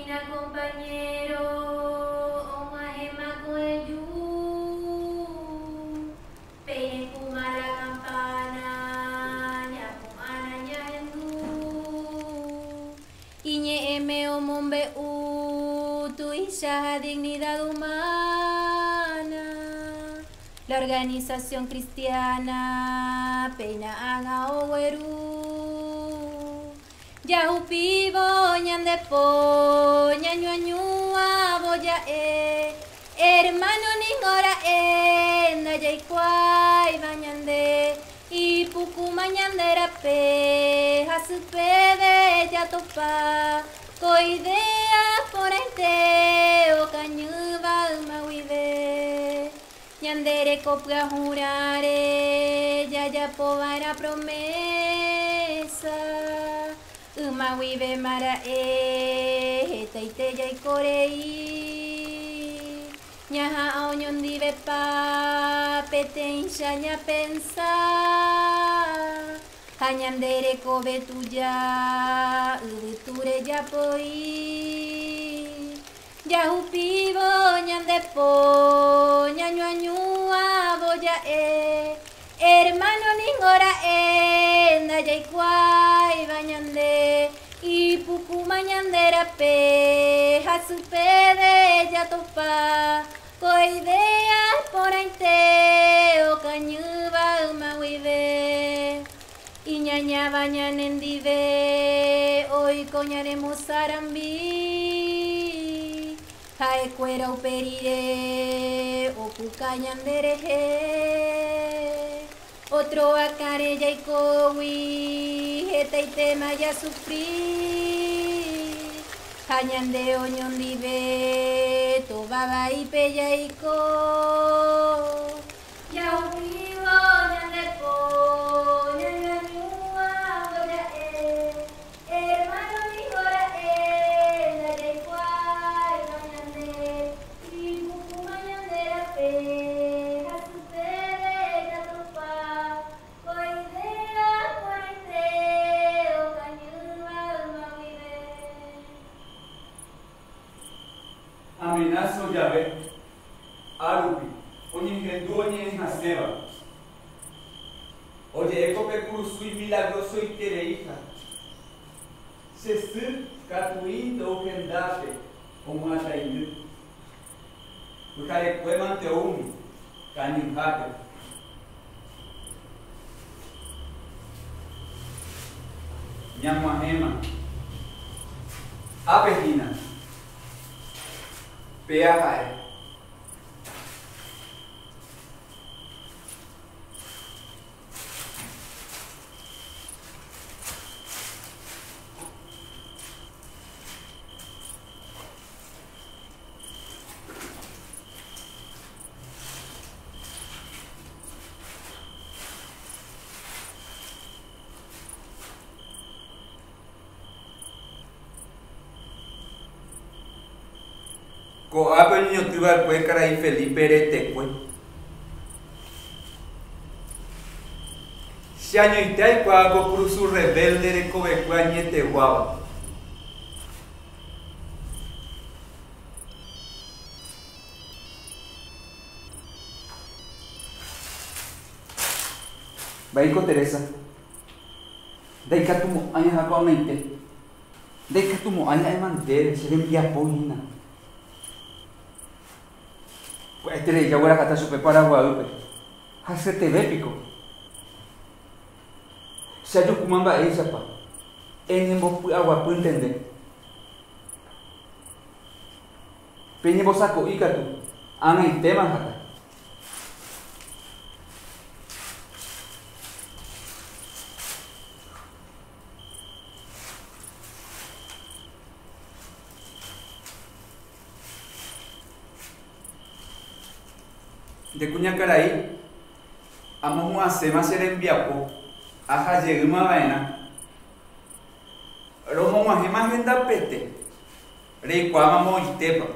Camina compañero, oma ema coelho. Peine kuma la campana, nya kumana nya endu. Iñe eme omombe u, tu hija dignidad humana. La organización cristiana, peina aga oweru. Ya upibo ñande po ñaño añua boya e. Hermano ningora e. Naya ikuai bañande. Y puku mañandera pe. Hasupede ya topa. Coidea por ente o cañuba mawibe ñandere copia jurare. Ya ya povara promesa ma wibe mara e he taite i. Korei Nyaha o nyondive pa petensha nya pensa. Hanyandere kobe tuya uviture ya poi. Yahupivo nyandepo nyanyanyua ya e. Hermano ningora e naya ikuai bañande y puku mañandera pe hasupede ya topa. Coidea por ainte o cañuba umawibe y ñaña bañan en dive hoy coñaremos arambi Jae cuera uperire o cucañandereje otro acare ya y cowi, heta y tema ya sufrí. Hañande oñon dive, to baba y peya Onde Ecope é é Cursui milagroso intereita. Sesir catuinda o kendate o mata indu. O care é poema teum tá canim hape. Nyamuahema. Aperrina. Ah, Peahae. Caray Felipe Eretekue. Si año itai cuago su rebelde de cobecue añete guava. Baiko Teresa. Daika tumo anya hako anaite. Daika tumo anya emantere, se envía poina. Pues este ya hubiera hasta su para Guadalupe. Hacete bépico. Ha kumamba esa pa. En el agua puede entender. Peñe vos saco y tu. Ana y temas de Cuñacaraí, amo huasema serembiapo, aja yegma vaina, romo huajema agenda pete, reikuama moitepa.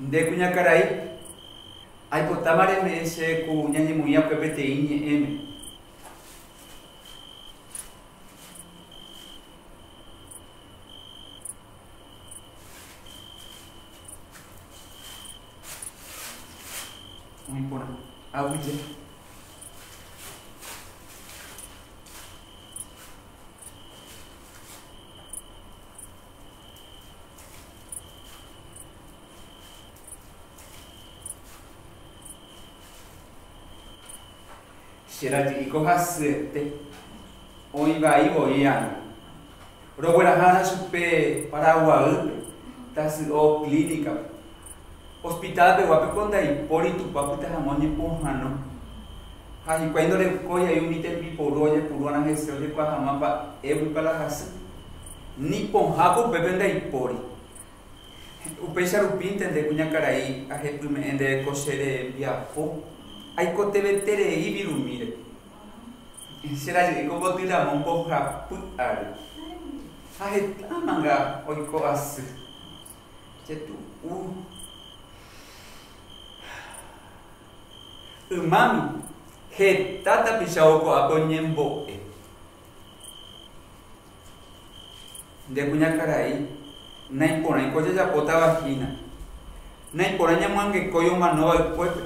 De Cuñacaraí, aipotama remese ku ñañemuiape peteĩ ñe'ẽme. àwùjẹ. serajirikohasete oivaivoi'arã roguerahára chupe Paraguaýpe o clínica hospital peguapi kondaipóri tupápe tahamo ñepohãno ha ah, hikuái ndoreko jaju mitembiporo ojepuruára hese ojekuahama mba'égui lahasy nipoháko upépe ndaipóri upéicha rupi intende kuñakarai ahepyme'ẽ ndeveko chere mbiapo aikoteveterei virumíre cheraje'éko mbotyramo mbohapy áre ha heta manga oiko asy jetu'u ymámi heta tapicha oko'ápe oñembo'e nde kuñakarai naiporãiko jajapóta vagina. Naiporã ñamoãngekói omanova'ykuépe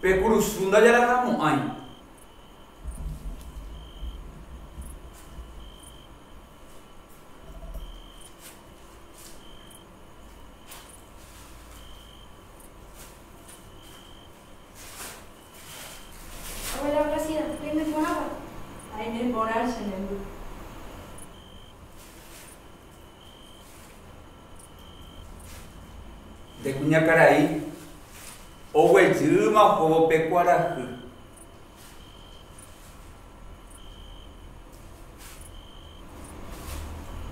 pekurusu ndajarahamo'ãi nde kuñakarai oguejýma hópe kuarahy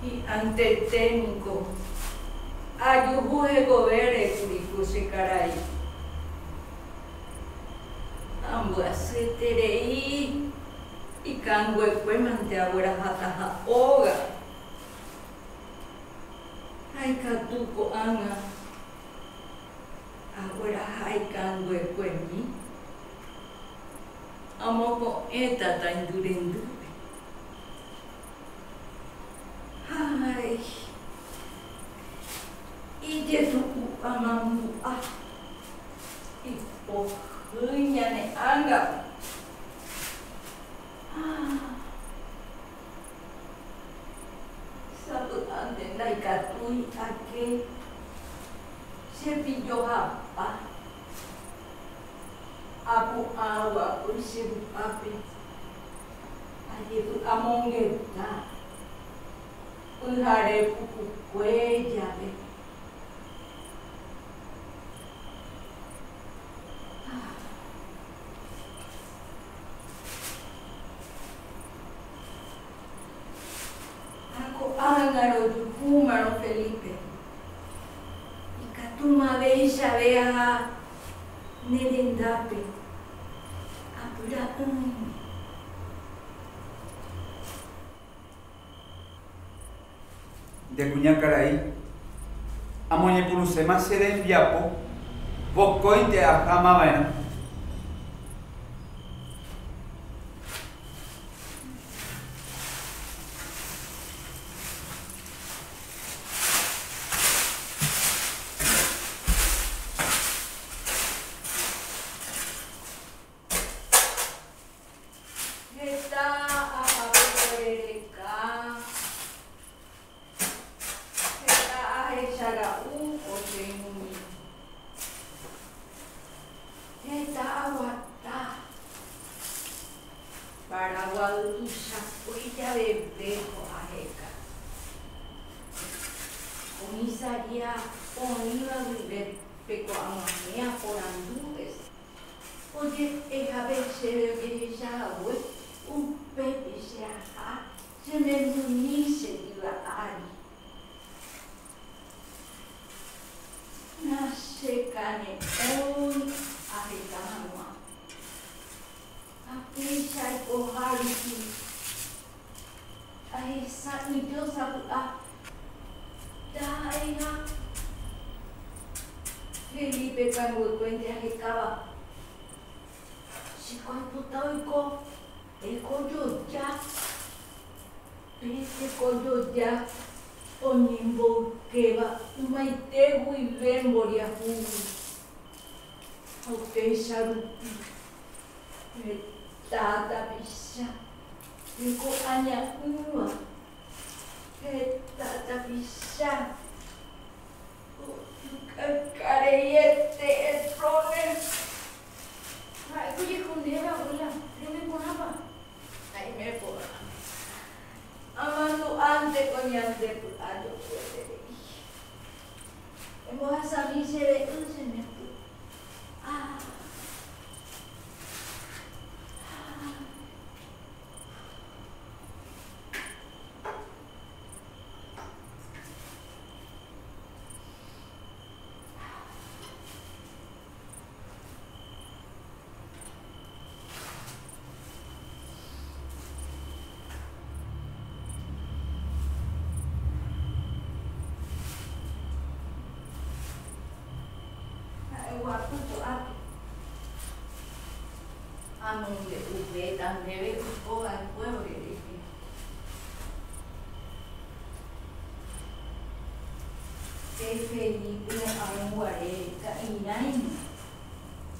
y antetécnico. Ayuhu hegovere kurikuse karai. Ambuaseterei ikanguekue mante abuela hataha oga. Haikatuko anga. Abuela haikanguekue mi. Amoko eta taindurendupe. Ai. Ije tuku amamu ah. Ipo hanya ne anggap. Ah. Sabut ante nai katui ake. Sepillo apa. Apu awa usibu api. Ayetu amongeta. Unhare jabe. Ako ángaro de Fúmaro nde kuñakarai amoñepuruséma che rembiapo vokóinte ahámava'erã Está estaría unido a nivel pecoamamea por andúes. Oye, es a veces que o agua, un pepe se ajá, se me munice de la ari. Nasce cane hoy a recama. A pesar de cojar y a esa idosa reina. Felipe Canuto en Yajicaba. Si cuánto tal el co, el coño ya. Pese coño ya. Oñimbo que va. Maite y vengo y ajú. Ope charupi. Me tata pisa. Me co aña uma. Me tata pisa. Careía este, el problema. Ay, oye, con Eva, hola. akutu a donde usted debe buscó al pueblo que dice. Que Felipe a un guareca y.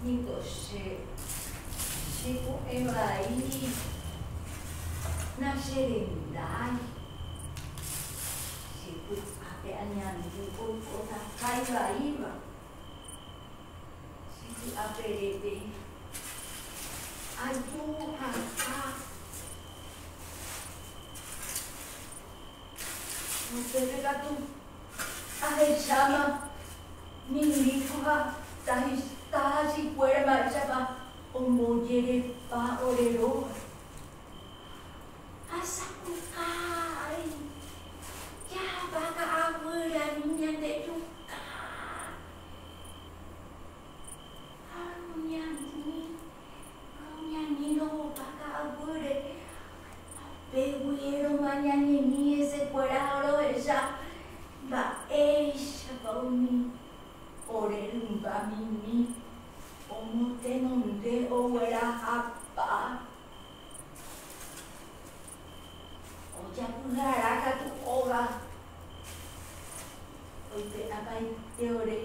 Nico se na serendai. Chico ape añandu o takai vaiva. Va. Sisi aperebe. Ayuha ha. No te regato. Ay, chama. Minikuha. Tahis tahasi fuera marchaba. Omoyere pa orero. Deowerahapa. O Japunaraka tu ora. O te apai te ore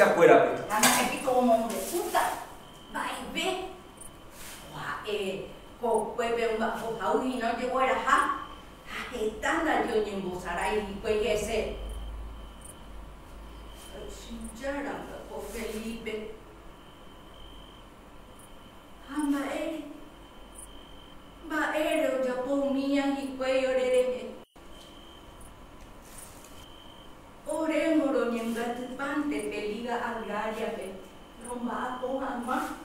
e fuera, pe. Ana epi como de puta. Vai ve. Wa e ko pepe un bajo haui no te fuera ha. Ha etanda yo ni busara y pues ese. Sincera ko Felipe. Ama ere. Ba ere o ya po mia y pues. política agrária que rombar com a mão.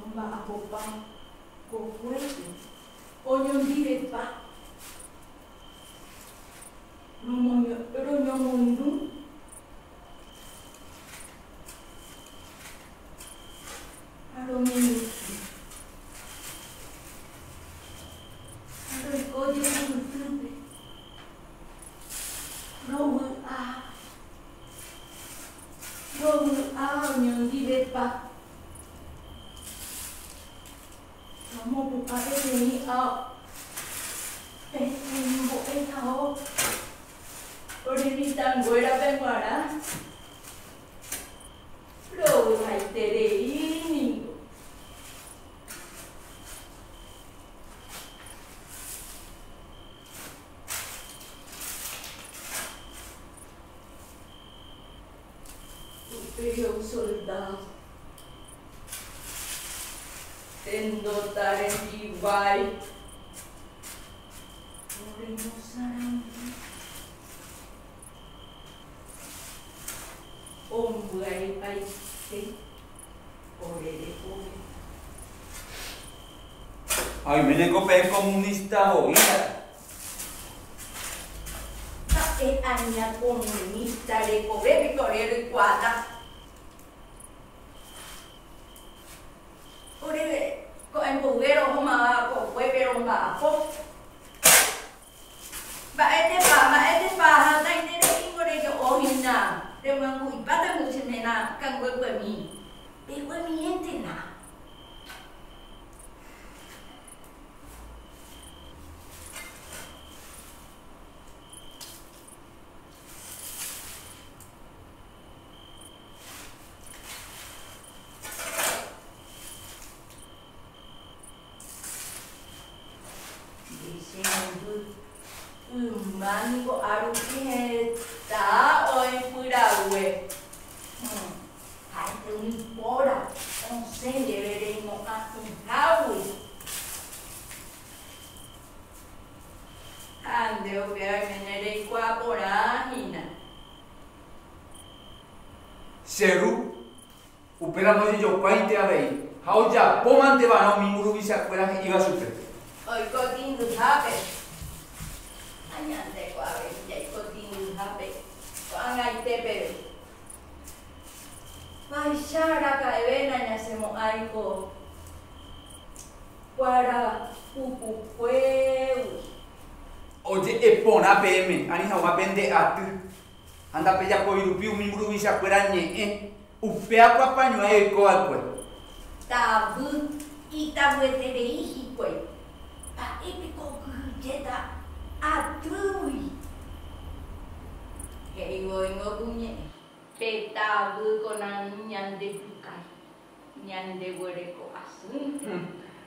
Rombar a roupa com o corpo. Olham direito para. Reunião mundo. Reunião mundo. một ở đây này ở đây bộ bên tháo rồi đi tầng với đã bên ngoài đó đồ hành tề để para pupu pueu. Oye, epona PM, ani ha vende. Anda pe ya coi rupi un mimbru visa cuera ñe, eh. Upe a cua paño a eco a cue. Tabu, y tabu es de veiji, cue. Pa epe co gujeta a tui. Hei goingo cuñe, pe tabu con a ñan de asunto.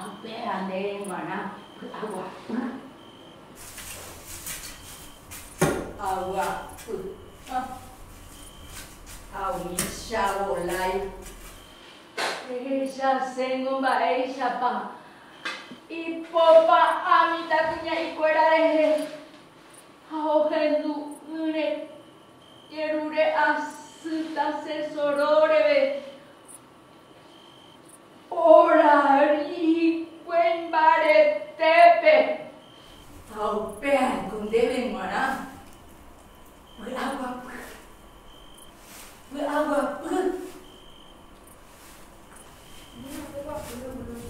a guape aupe ande mana agua agua ella maisha pa y kunya ikuera de orari en Baretepe. Tau pea con deben mana. Mă agua pă. Mă agua pă. Mă agua pă.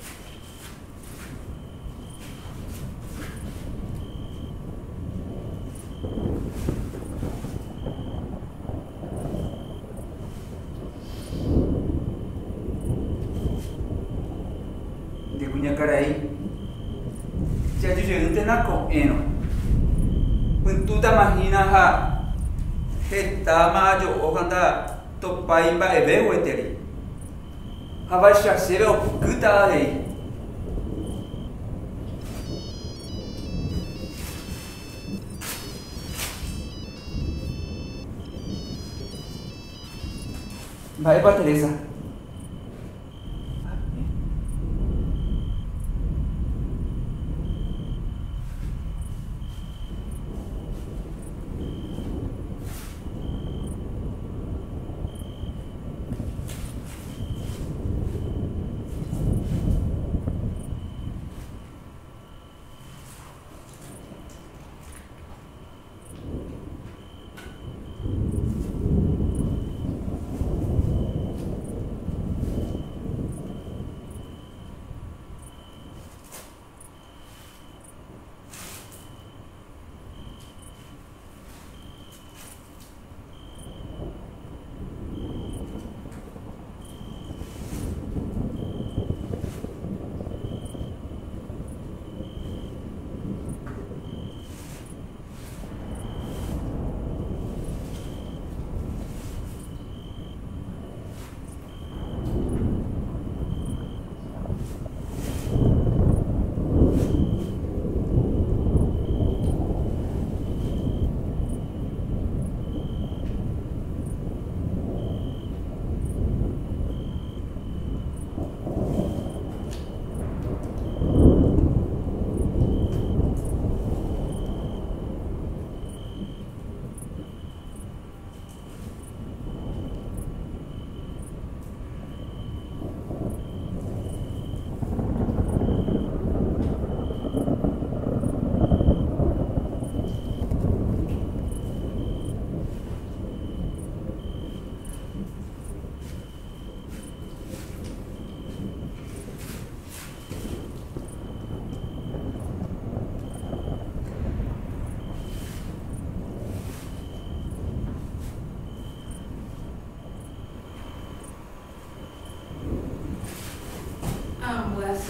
eno puntuta mahinaha hetamajo oganda to paimba ebeweteri havasha sebe okutarei Vai para Teresa.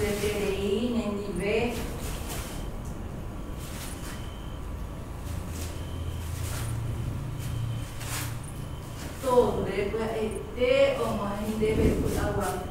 PDI, NIB. Todo, depois é T, o deve D, depois agora,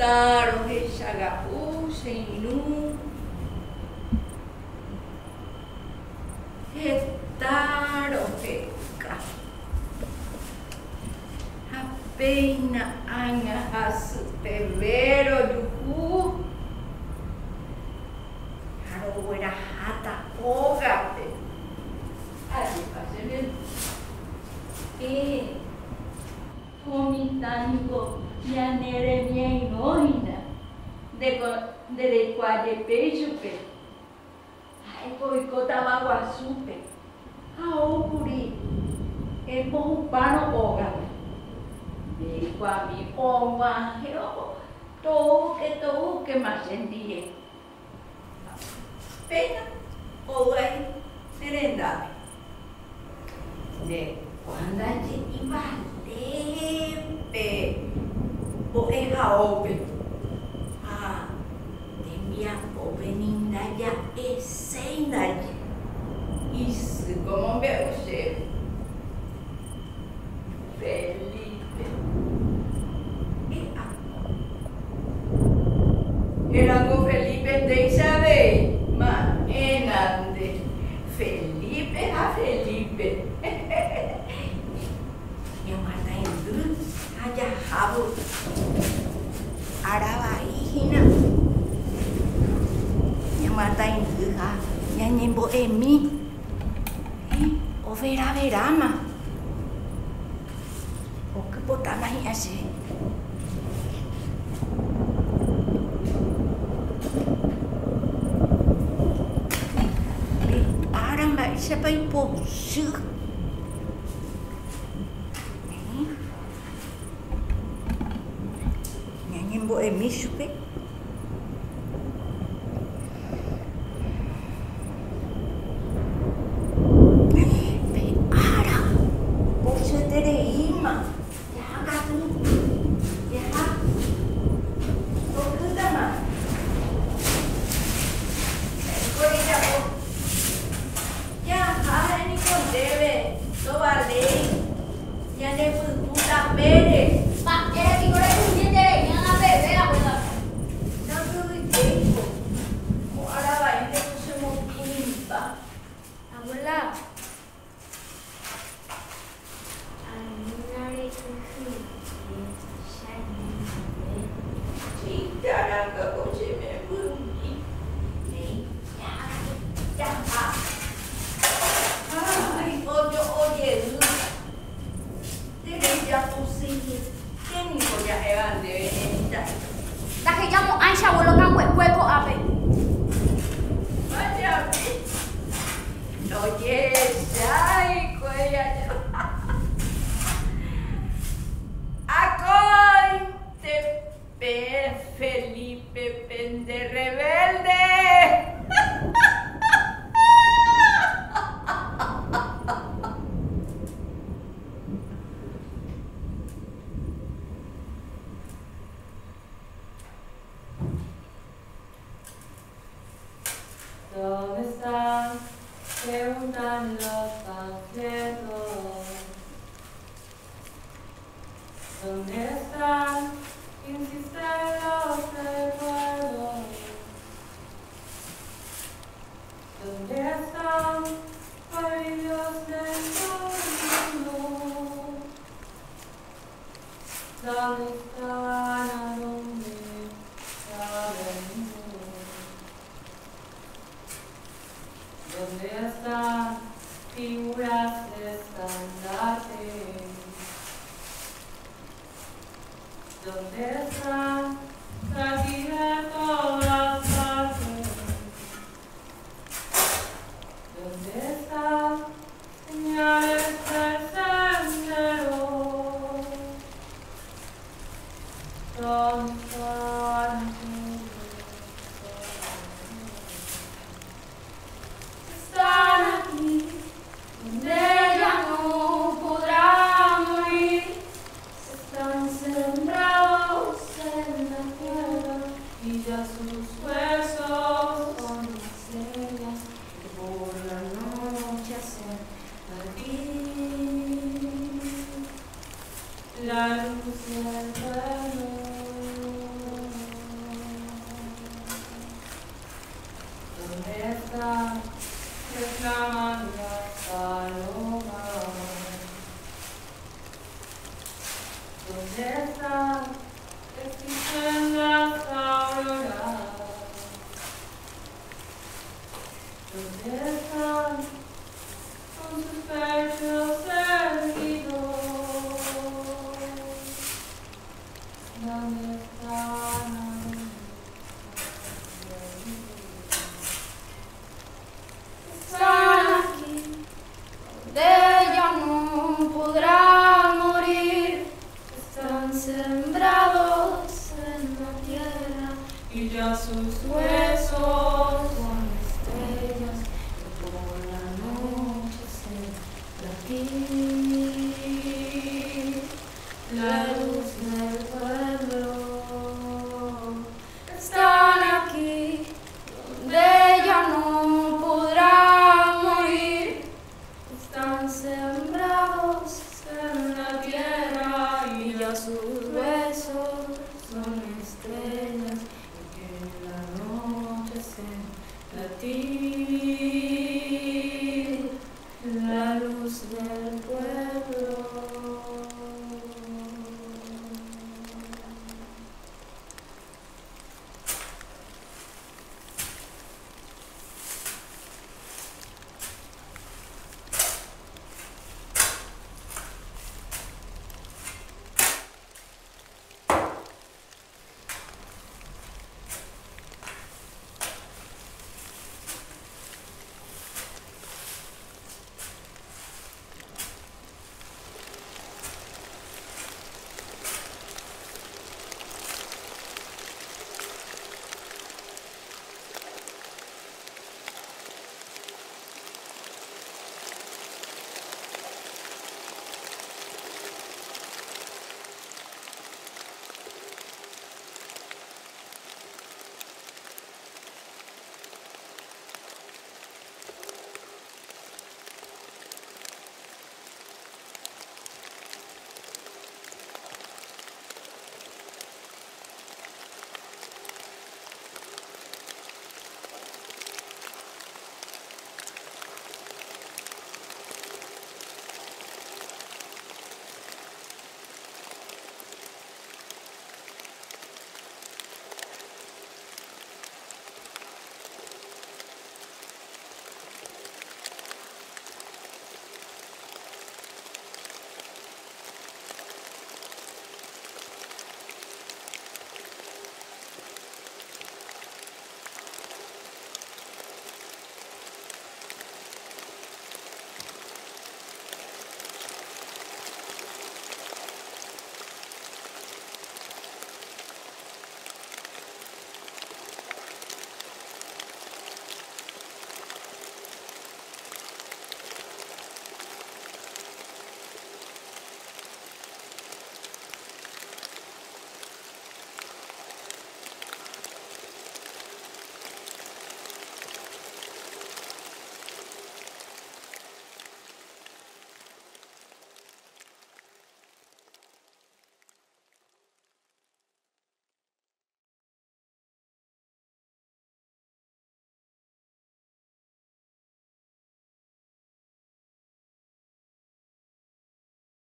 Tarde, Yagapú, Seinú. Getarojeca. Apeina, Aña, Azutevero, Yujú. Arobuera, Jata, Ógate. Ahí pase bien. Eh, comitango. ya nere mie imoina, de co de de cuaje pejupe, ay coico tabagua supe, a ocuri, emo upano oga, de cua mi oma, yo, toque, toque, mas en die, pena, o ay, nere dame, de cuando hay que Oreja open. Ah, temia openindaia e seindaia. Isso, como um belo. Felipe. E a... Era como from God.